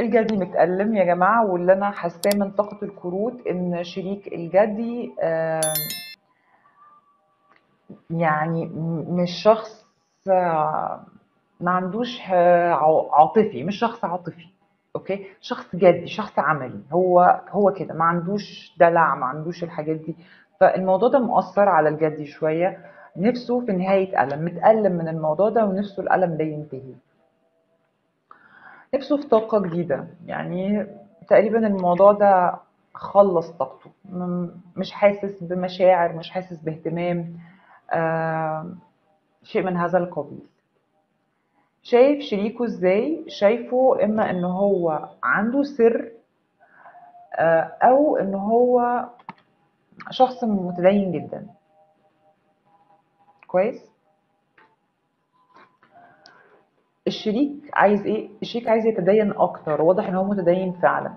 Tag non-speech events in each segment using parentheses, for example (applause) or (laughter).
الجدي متألم يا جماعة واللي أنا حاساه من طاقة الكروت إن شريك الجدي يعني مش شخص ما عندوش آه، عا- عاطفي مش شخص عاطفي أوكي؟ شخص جدي شخص عملي هو هو كده ما عندوش دلع ما عندوش الحاجات دي. فالموضوع ده مؤثر على الجدي شوية نفسه في نهاية ألم متألم من الموضوع ده ونفسه الألم ده ينتهي. نفسه في طاقة جديدة. يعني تقريبا الموضوع ده خلص طاقته. مش حاسس بمشاعر مش حاسس باهتمام. آه شيء من هذا القبيل. شايف شريكه إزاي؟ شايفه إما إن هو عنده سر آه، أو إن هو شخص متدين جدا. كويس؟ الشريك عايز إيه؟ الشريك عايز يتدين أكتر واضح إن هو متدين فعلا.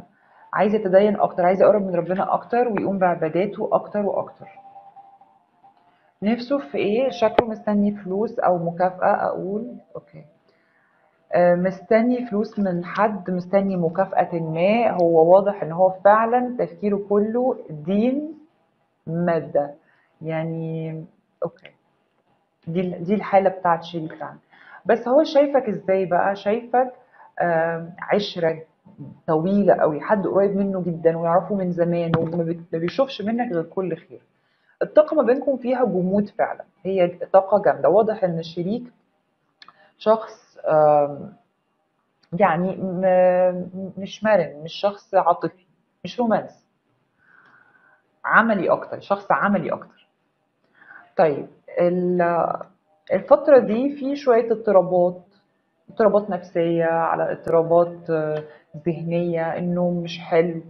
عايز يتدين أكتر عايز يقرب من ربنا أكتر ويقوم بعباداته أكتر وأكتر. نفسه في إيه؟ شكله مستني فلوس أو مكافأة أقول أوكي. آه، مستني فلوس من حد مستني مكافأة ما. هو واضح إن هو فعلا تفكيره كله دين مادة. يعني okay. دي دي الحالة بتاعت شريك فعلا. بس هو شايفك إزاي بقى؟ شايفك عشرة طويلة قوي حد قريب منه جدا ويعرفه من زمان وما بي- ما بيشوفش منك غير كل خير. الطاقة ما بينكم فيها جمود فعلا هي طاقة جامدة. واضح إن الشريك شخص يعني مش مرن مش شخص عاطفي مش رومانسي عملي أكتر شخص عملي أكتر. طيب ال- الفترة دي في شوية اضطرابات اضطرابات نفسية على اضطرابات آه، ذهنية النوم مش حلو.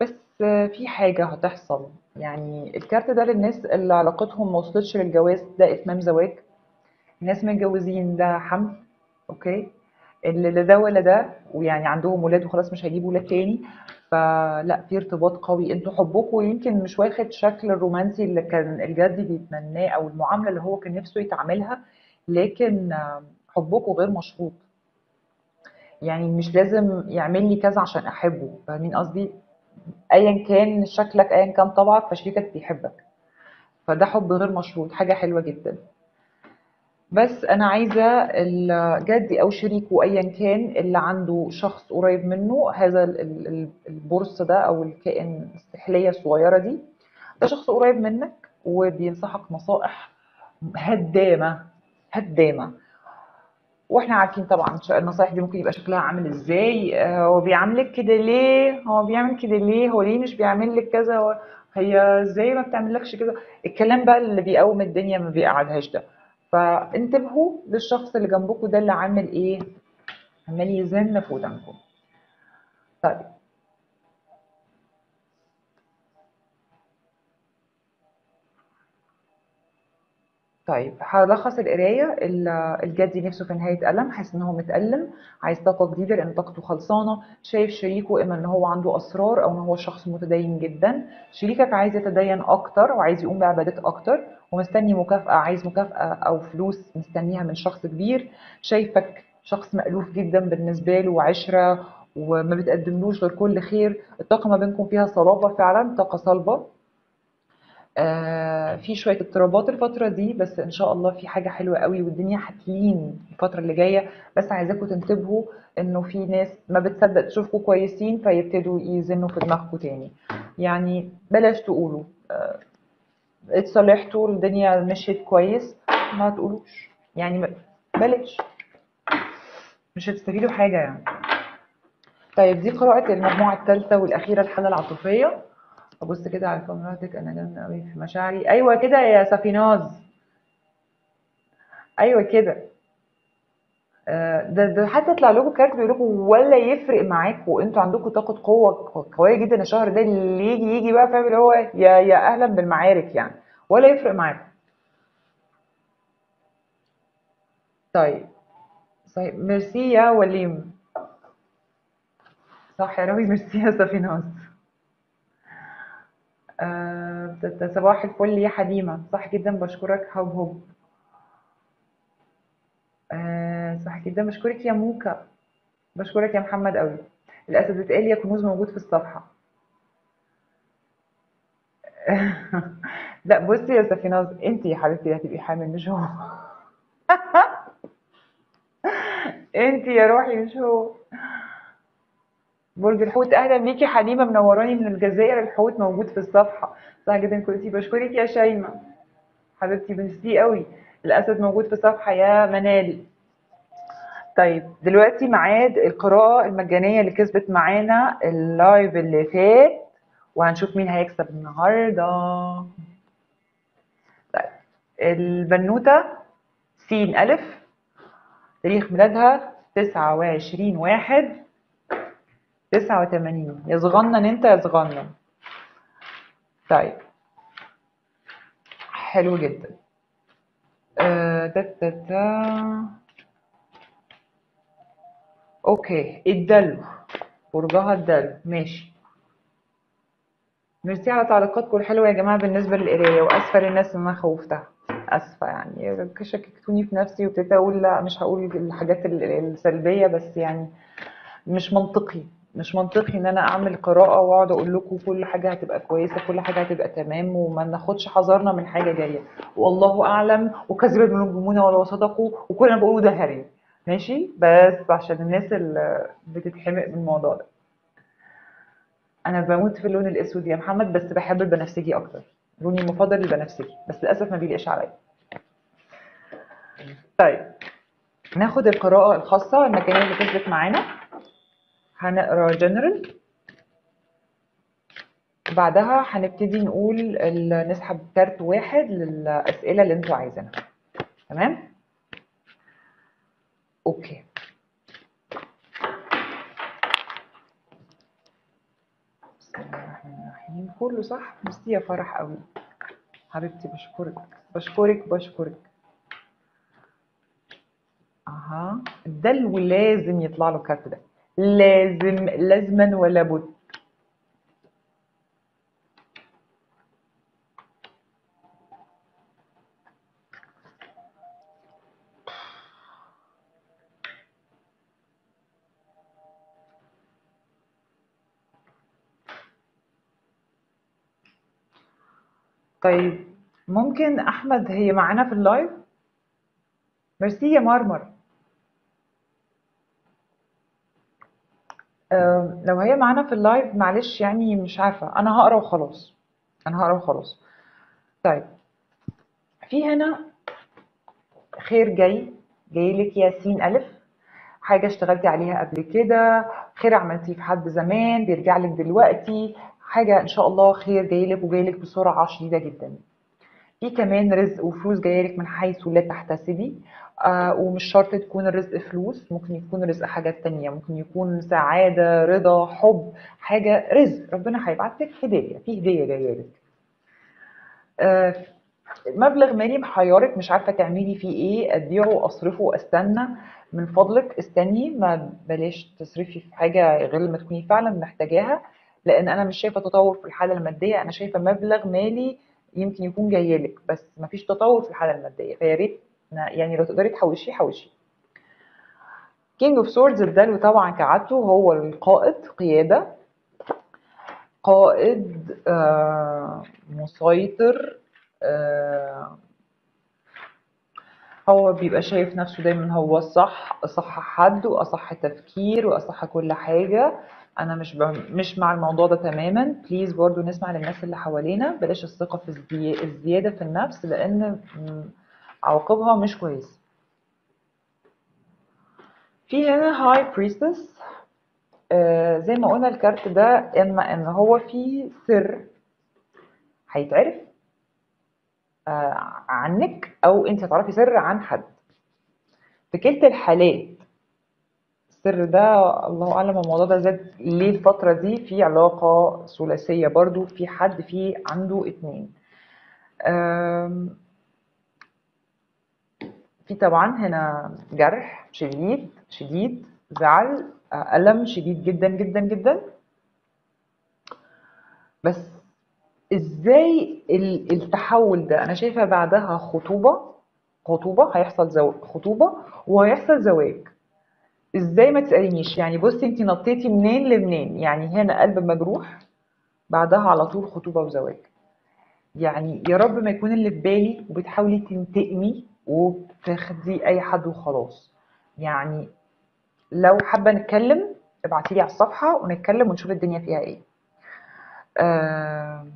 بس آه، في حاجة هتحصل. يعني الكارت ده للناس اللي علاقتهم ما وصلتش للجواز ده إتمام زواج. الناس متجوزين ده حمل أوكي؟ اللي ده ولا ده ويعني عندهم ولاد وخلاص مش هيجيبوا ولاد تاني. فلا في ارتباط قوي. أنتوا حبكم يمكن مش واخد شكل الرومانسي اللي كان الجدي بيتمناه أو المعاملة اللي هو كان نفسه يتعاملها لكن حبكم غير مشروط. يعني مش لازم يعمل لي كذا عشان أحبه فاهمين قصدي؟ ايا كان شكلك ايا كان طبعك فشريكك بيحبك. فده حب غير مشروط حاجة حلوة جدا. بس أنا عايزة الجدي أو شريكه ايا كان اللي عنده شخص قريب منه هذا ال- ال- ال- البورس ده أو الكائن السحلية الصغيرة دي. ده شخص قريب منك وبينصحك نصائح هدامة هدامة. وإحنا عارفين طبعا النصايح دي ممكن يبقى شكلها عامل إزاي. آه، هو بيعاملك كده ليه؟ هو بيعمل كده ليه؟ هو ليه مش بيعمل لك كذا؟ هي إزاي ما بتعملكش كده الكلام بقى اللي بيقوم الدنيا ما بيقعدهاش ده. فانتبهوا للشخص اللي جنبكم ده اللي عامل إيه؟ عمال يزن في ودانكم. طيب طيب هلخص القراية ال- الجدي نفسه في نهاية ألم حاسس إن هو متألم عايز طاقة جديدة لأن طاقته خلصانة. شايف شريكه إما إن هو عنده أسرار أو إن هو شخص متدين جدا. شريكك عايز يتدين أكتر وعايز يقوم بعبادات أكتر ومستني مكافأة عايز مكافأة أو فلوس مستنيها من شخص كبير. شايفك شخص مألوف جدا بالنسبة له وعشرة وما بتقدملوش غير كل خير. الطاقة ما بينكم فيها صلابة فعلا طاقة صلبة. في شوية اضطرابات الفترة دي بس إن شاء الله في حاجة حلوة قوي والدنيا هتلين الفترة اللي جاية. بس عايزاكم تنتبهوا إنه في ناس ما بتصدق تشوفكم كويسين فيبتدوا يزنوا في دماغكم تاني. يعني بلاش تقولوا. آه، اتصالحتوا الدنيا مشيت كويس ما تقولوش. يعني بلاش. مش هتستفيدوا حاجة يعني. طيب دي قراءة المجموعة الثالثة والأخيرة الحالة العاطفية. أبص كده على كاميراتك أنا جامدة أوي في مشاعري. أيوة كده يا سفيناز. أيوة كده. آه، ده ده حتى يطلع لكم كارت بيقول لكم ولا يفرق معاكم أنتوا عندكم طاقة قوة قوية جدا الشهر ده اللي يجي يجي بقى فاهم؟ اللي هو يا يا أهلا بالمعارك يعني. ولا يفرق معاكم طيب. طيب ميرسي يا وليم. صح يا روي ميرسي يا سفيناز. آه، صباح الفل يا حليمة. صح جدا بشكرك. هوب هوب آه، صح جدا بشكرك يا موكا. بشكرك يا محمد قوي. الأسد اتقال يا كنوز موجود في الصفحة. (laughs) لا بصي يا سفيناز انت يا حبيبتي هتبقي حامل مش هو. (laughs) انت يا روحي مش هو. برج الحوت. أهلا بيكي حليمة منوراني من الجزائر. الحوت موجود في الصفحة. صح جدا كنتي بشكرك يا شيماء حبيبتي ميرسي قوي. الاسد موجود في الصفحة يا منال. طيب دلوقتي ميعاد القراءة المجانية اللي كسبت معانا ال live اللي فات. وهنشوف مين هيكسب النهاردة. طيب البنوتة سين ألف تاريخ ميلادها تسعة وعشرين واحد. تسعة وتمانين. يا صغنن انت يا صغنن طيب. حلو جدا. آه، تا تا تا. okay. الدلو. برجها الدلو. ماشي. ميرسي على تعليقاتكم الحلوة يا جماعة بالنسبة للقراية وأسفة للناس اللي أنا خوفتها. أسفة يعني. شككتوني في نفسي وابتديت أقول لا مش هقول الحاجات ال- السلبية بس يعني مش منطقي. مش منطقي إن أنا أعمل قراءة وأقعد أقول لكم كل حاجة هتبقى كويسة كل حاجة هتبقى تمام وما ناخدش حذرنا من حاجة جاية. والله أعلم وكذب المنجمون ولا صدقوا وكل اللي أنا بقوله ده هري. ماشي؟ بس عشان الناس اللي بتتحمق من الموضوع ده. أنا بموت في اللون الأسود يا محمد بس بحب البنفسجي أكتر. لوني المفضل البنفسجي بس للأسف ما بيليقش عليا. طيب ناخد القراءة الخاصة المجانية اللي كسبت معانا. هنقرأ جنرال بعدها هنبتدي نقول نسحب كارت واحد للأسئلة اللي أنتوا عايزينها. تمام؟ okay. بسم الله الرحمن الرحيم. كله صح؟ ميرسي يا فرح قوي. حبيبتي بشكرك. بشكرك بشكرك. أها. ده اللي لازم يطلع له الكارت ده. لازم لازما ولا بد. طيب ممكن أحمد هي معانا في ال live؟ merci يا مرمر. آه، لو هي معانا في ال live معلش يعني مش عارفة. أنا هقرأ وخلاص. أنا هقرأ وخلاص. طيب. في هنا خير جاي. جايلك ياسين ألف. حاجة اشتغلتي عليها قبل كده. خير عملتيه في حد زمان بيرجع لك دلوقتي. حاجة إن شاء الله خير جايلك وجايلك بسرعة شديدة جدا. في كمان رزق وفلوس جايلك من حيث لا تحتسبي. آه ومش شرط تكون الرزق فلوس ممكن يكون الرزق حاجات تانية ممكن يكون سعادة رضا حب حاجة رزق. ربنا هيبعت لك هدية في هدية جاية لك. آه مبلغ مالي محيرك مش عارفة تعملي فيه إيه ابيعه واصرفه واستنى. من فضلك استني ما بلاش تصرفي في حاجة غير لما تكوني فعلا محتاجاها. لأن أنا مش شايفة تطور في الحالة المادية أنا شايفة مبلغ مالي يمكن يكون جايلك بس مفيش تطور في الحالة المادية. فيا ريت يعني لو تقدري تحوشيه حوشيه. King of Swords الدلو طبعا كعادته هو القائد قيادة. قائد آه مسيطر آه هو بيبقى شايف نفسه دايما هو الصح أصح حد وأصح تفكير وأصح كل حاجة. أنا مش ب... مش مع الموضوع ده تماما. please برضو نسمع للناس اللي حوالينا. بلاش الثقة في الزي... الزيادة في النفس لأن عواقبها مش كويسة في هنا High Priestess آه زي ما قلنا الكارت ده إما إن هو في سر هيتعرف عنك أو أنت هتعرفي سر عن حد. في كلتا الحالات. السر ده الله أعلم الموضوع ده زاد ليه الفترة دي في علاقة ثلاثية برضو في حد فيه عنده اتنين. في طبعا هنا جرح شديد شديد زعل آه، ألم شديد جدا جدا جدا. بس إزاي ال- التحول ده؟ أنا شايفة بعدها خطوبة خطوبة هيحصل زواج خطوبة وهيحصل زواج. إزاي ما تسألينيش؟ يعني بصي انت نطيتي منين لمنين؟ يعني هنا قلب مجروح بعدها على طول خطوبة وزواج. يعني يا رب ما يكون اللي في بالي وبتحاولي تنتقمي وبتاخدي أي حد وخلاص. يعني لو حابة نتكلم ابعتيلي على الصفحة ونتكلم ونشوف الدنيا فيها إيه. آم،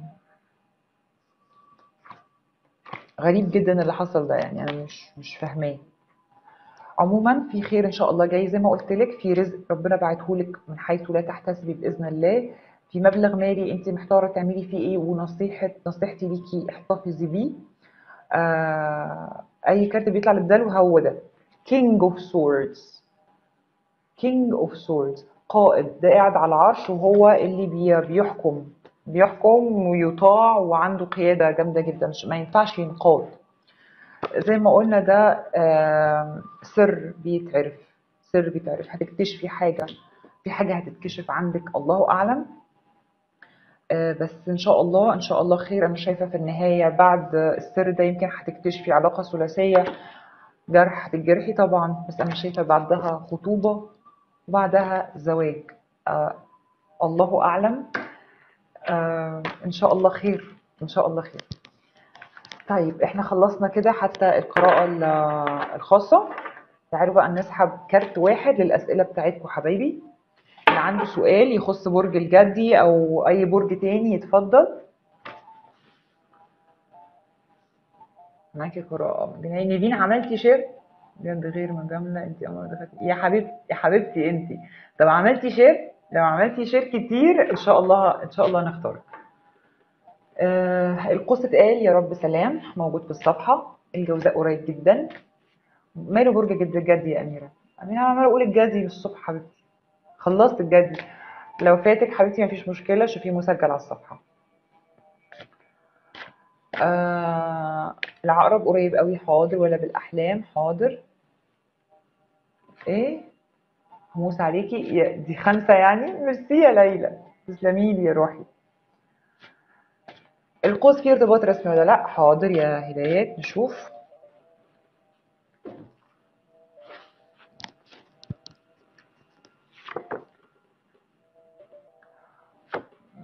غريب جدا اللي حصل ده يعني أنا مش مش فاهماه. عموما في خير إن شاء الله جاي. زي ما قلت لك في رزق ربنا بعته لك من حيث لا تحتسبي بإذن الله. في مبلغ مالي أنت محتارة تعملي فيه إيه ونصيحة نصيحتي ليكي احتفظي بيه. آه أي كارت بيطلع للدلو هو ده. King of Swords. King of Swords. قائد ده قاعد على العرش وهو اللي بي- بيحكم. بيحكم ويطاع وعنده قيادة جامدة جدا ما ينفعش ينقاد. زي ما قلنا ده سر بيتعرف سر بيتعرف. هتكتشفي حاجة في حاجة هتتكشف عندك الله أعلم. آه، بس إن شاء الله إن شاء الله خير. أنا شايفة في النهاية بعد السر ده يمكن هتكتشفي علاقة ثلاثية. جرح هتتجرحي طبعا بس أنا شايفة بعدها خطوبة وبعدها زواج. آه الله أعلم. آه إن شاء الله خير إن شاء الله خير. طيب إحنا خلصنا كده حتى القراءة ال- الخاصة. تعالوا بقى نسحب كارت واحد للأسئلة بتاعتكم حبايبي. اللي عنده سؤال يخص برج الجدي أو أي برج تاني يتفضل معاكي قراءة. نيفين عملتي share؟ بجد غير مجاملة انت يا حبيبتي يا حبيبتي انت طب عملتي share؟ لو عملتي share كتير إن شاء الله إن شاء الله نختارك آه القوس اتقال يا رب سلام موجود في الصفحة. الجوزاء قريب جدا. ماله برج جد الجدي يا أميرة؟ أميرة عمالة أقول الجدي من الصبح حبيبتي. خلصت الجدي. لو فاتك حبيبتي مفيش مشكلة. شوفيه مسجل على الصفحة. آه العقرب قريب قوي حاضر. ولا بالأحلام حاضر. إيه؟ هموس عليكي. دي خمسة يعني. ميرسي يا ليلى. تسلمي لي يا روحي. القوس فيه ارتباط رسمي ولا لا؟ حاضر يا هدايات. نشوف.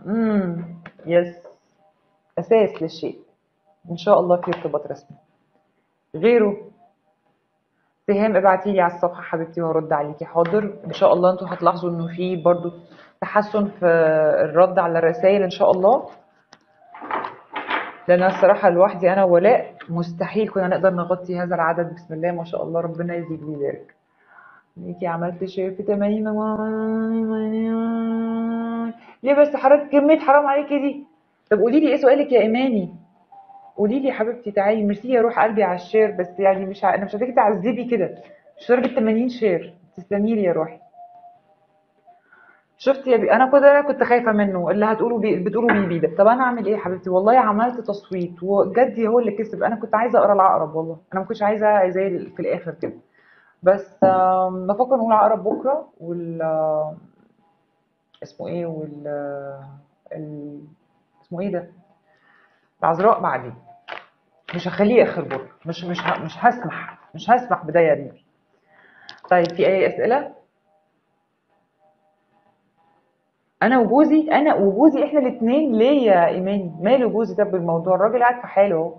امم yes. أساس للشيء. إن شاء الله في ارتباط رسمي. غيره؟ سهام ابعتي لي على الصفحة حبيبتي وهرد عليكي. حاضر؟ إن شاء الله أنتوا هتلاحظوا إنه في برضو تحسن في الرد على الرسائل إن شاء الله. لأن الصراحة لوحدي أنا وولاء مستحيل كنا نقدر نغطي هذا العدد. بسم الله ما شاء الله ربنا يزيد ويبارك ليكي عملت share في 80 ليه بس حضرتك كمية حرام عليكي دي. طب قولي لي إيه سؤالك يا إيماني؟ قولي لي حبيبتي تعالي ميرسي يا روح قلبي على الشير بس يعني مش ع... أنا مش عايزاكي تعذبي كده. مش درجة 80 شير تسلمي لي يا روحي. شفتي يا بي أنا كنت أنا كنت خايفة منه اللي هتقولوا بي... بتقولوا بيه ده. طب أنا أعمل إيه يا حبيبتي؟ والله عملت تصويت وجدي هو اللي كسب. أنا كنت عايزة أقرأ العقرب والله. أنا ما كنتش عايزة زي في الآخر كده. بس بفكر نقول عقرب بكرة وال اسمه إيه وال ال... اسمه إيه ده؟ العذراء بعدين. مش هخليه اخر بكره مش مش. مش هسمح. مش هسمح بده يا طيب في أي أسئلة؟ أنا وجوزي أنا وجوزي إحنا الاثنين ليه يا إيماني؟ ماله جوزي ده بالموضوع الراجل قاعد في حاله أهو.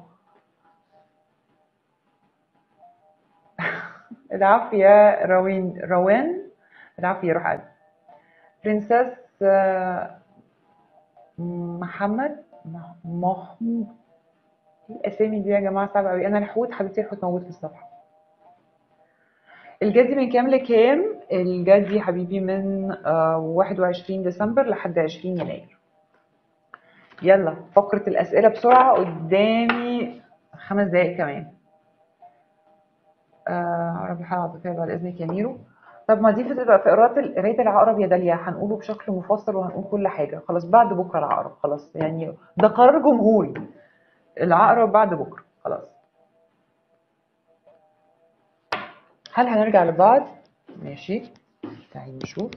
(laughs) العفو روين روان. العفو يا روح قلبي. برنسس آه، محمد مح- محمود إيه الأسامي دي يا جماعة صعبة قوي أنا الحوت حبيبتي الحوت موجود في الصفحة. الجدي من كام لكام؟ الجدي حبيبي من آه، 21 ديسمبر لحد 20 يناير. يلا فقرة الأسئلة بسرعة قدامي خمس دقايق كمان. آه عربي حلقة عاطفية بعد إذنك يا ميرو طب ما دي بتبقى في قراءة قراية العقرب يا داليا. هنقوله بشكل مفصل وهنقول كل حاجة. خلاص بعد بكرة العقرب. خلاص يعني ده قرار جمهوري. العقرب بعد بكرة. خلاص. هل هنرجع لبعض؟ ماشي. تعالي نشوف.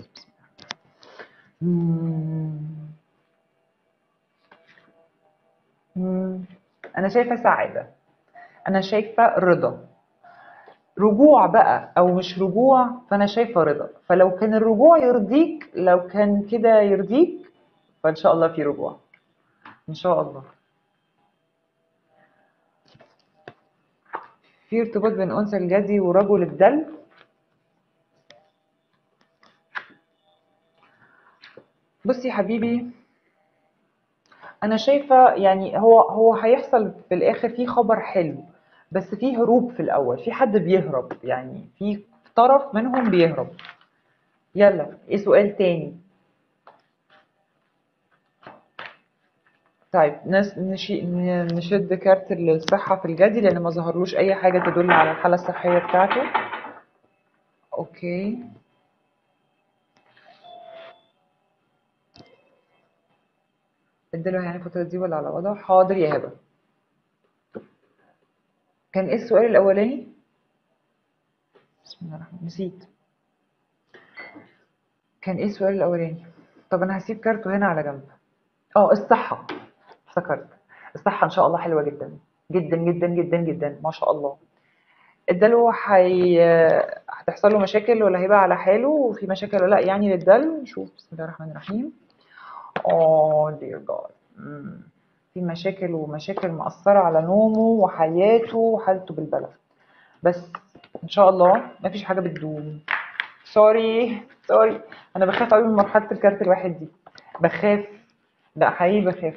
أنا شايفة سعادة. أنا شايفة رضا. رجوع بقى أو مش رجوع فأنا شايفة رضا. فلو كان الرجوع يرضيك لو كان كده يرضيك فإن شاء الله في رجوع. إن شاء الله. في ارتباط بين أنثى الجدي ورجل الدلو بصي يا حبيبي أنا شايفة يعني هو هو هيحصل في الآخر في خبر حلو بس في هروب في الأول في حد بيهرب يعني في طرف منهم بيهرب. يلا إيه سؤال تاني؟ طيب نس نشي نشد كارت الصحة في الجدي لأن ما ظهرلوش أي حاجة تدل على الحالة الصحية بتاعته. أوكي. اديله يعني الفترة دي ولا على وضعه. حاضر يا هبة. كان إيه السؤال الأولاني؟ بسم الله الرحمن نسيت. كان إيه السؤال الأولاني؟ طب أنا هسيب كارته هنا على جنب. آه الصحة. افتكرت. الصحة إن شاء الله حلوة جدا. جدا جدا جدا جدا. ما شاء الله. الدلو حي... هتحصل له مشاكل ولا هيبقى على حاله؟ وفي مشاكل ولا لأ؟ يعني للدلو. نشوف. بسم الله الرحمن الرحيم. آه dear God في مشاكل ومشاكل مأثرة على نومه وحياته وحالته بالبلد. بس إن شاء الله مفيش حاجة بتدوم. sorry sorry أنا بخاف قوي من مرحلة الكارت الواحد دي. بخاف. لأ حقيقي بخاف.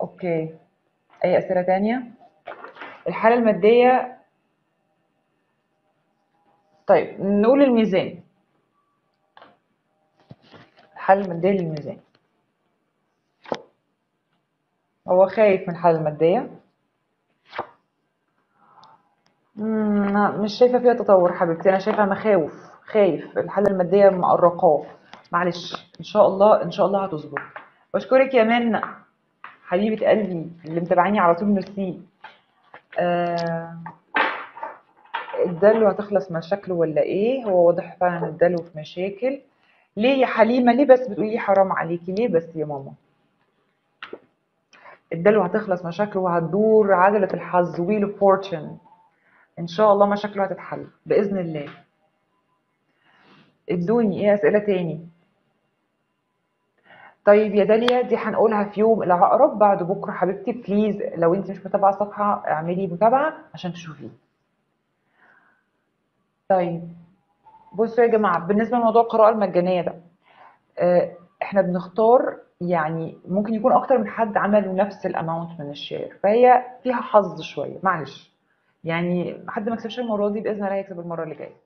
أوكي. أي أسئلة تانية؟ الحالة المادية. طيب نقول الميزان. الحالة المادية للميزان. هو خايف من الحالة المادية. مش شايفة فيها تطور حبيبتي. أنا شايفة مخاوف. خايف. الحالة المادية مقرقاة. معلش. إن شاء الله إن شاء الله هتظبط. بشكرك يا منى. حبيبة قلبي اللي متابعاني على طول ميرسي. آه الدلو هتخلص مشاكله ولا إيه؟ هو واضح فعلا الدلو في مشاكل. ليه يا حليمة؟ ليه بس بتقولي حرام عليكي؟ ليه بس يا ماما؟ الدلو هتخلص مشاكله وهتدور عجلة الحظ Wheel of Fortune. إن شاء الله مشاكله هتتحل بإذن الله. ادوني إيه أسئلة تاني؟ طيب يا داليا دي هنقولها في يوم العقرب بعد بكرة حبيبتي please لو انت مش متابعة الصفحه اعملي متابعة عشان تشوفيه طيب بصوا يا جماعة بالنسبة لموضوع القراءة المجانية ده آه، إحنا بنختار يعني ممكن يكون أكتر من حد عملوا نفس ال amount من ال share فهي فيها حظ شوية معلش. يعني حد ما كسبش المرة دي بإذن الله هيكسب المرة اللي جاية.